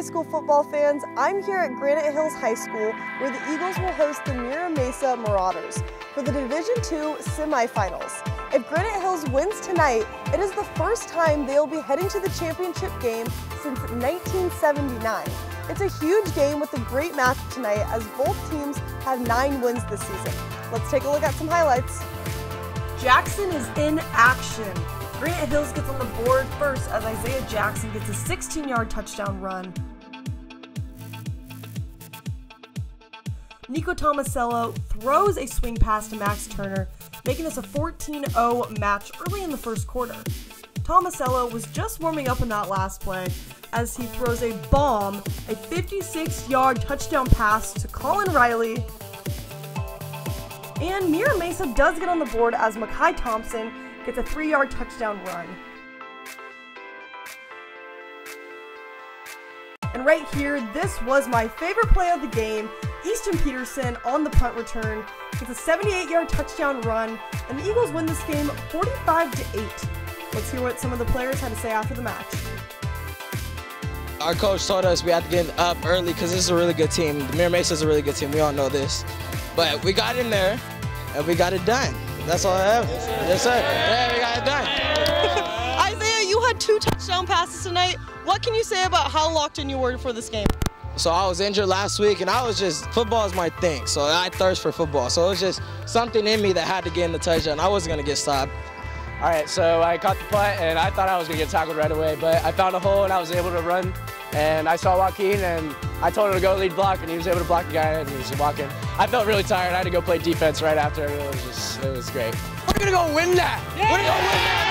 high school football fans. I'm here at Granite Hills High School where the Eagles will host the Mira Mesa Marauders for the Division II semifinals. If Granite Hills wins tonight, it is the first time they'll be heading to the championship game since 1979. It's a huge game with a great match tonight as both teams have nine wins this season. Let's take a look at some highlights. Jackson is in action. Granite Hills gets on the board first as Isaiah Jackson gets a 16-yard touchdown run. Nico Tomasello throws a swing pass to Max Turner, making this a 14-0 match early in the first quarter. Tomasello was just warming up in that last play as he throws a bomb, a 56-yard touchdown pass to Colin Riley. And Mira Mesa does get on the board as Makai Thompson gets a three-yard touchdown run. And right here, this was my favorite play of the game. Easton Peterson on the punt return gets a 78-yard touchdown run, and the Eagles win this game 45 to 8. Let's hear what some of the players had to say after the match. Our coach told us we had to get up early because this is a really good team. The Mira Mesa is a really good team. We all know this. But we got in there, and we got it done. That's all I have. Yes, sir. Yeah, we got it done. Isaiah, you had two touchdown passes tonight. What can you say about how locked in you were for this game? So I was injured last week, and I was just football is my thing. So I thirst for football. So it was just something in me that had to get in the touchdown. I wasn't gonna get stopped. All right, so I caught the punt, and I thought I was gonna get tackled right away, but I found a hole and I was able to run. And I saw Joaquin, and I told him to go lead block, and he was able to block the guy, and he was walking. I felt really tired. I had to go play defense right after. It was just, it was great. We're gonna go win that. Yeah. We're gonna go win that.